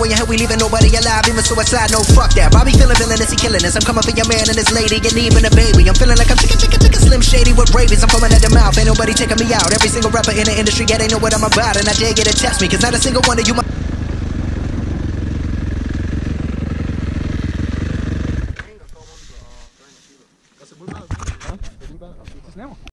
when you head, we leaving nobody alive, even suicide. No, fuck that. Bobby feeling villainous, he killing us. I'm coming for your man and this lady, and even a baby. I'm feeling like I'm chicken, chicken, chicken, slim shady with rabies. I'm coming at the mouth, ain't nobody taking me out. Every single rapper in the industry, yeah, they know what I'm about, and I dare get to test me, cause not a single one of you. Huh?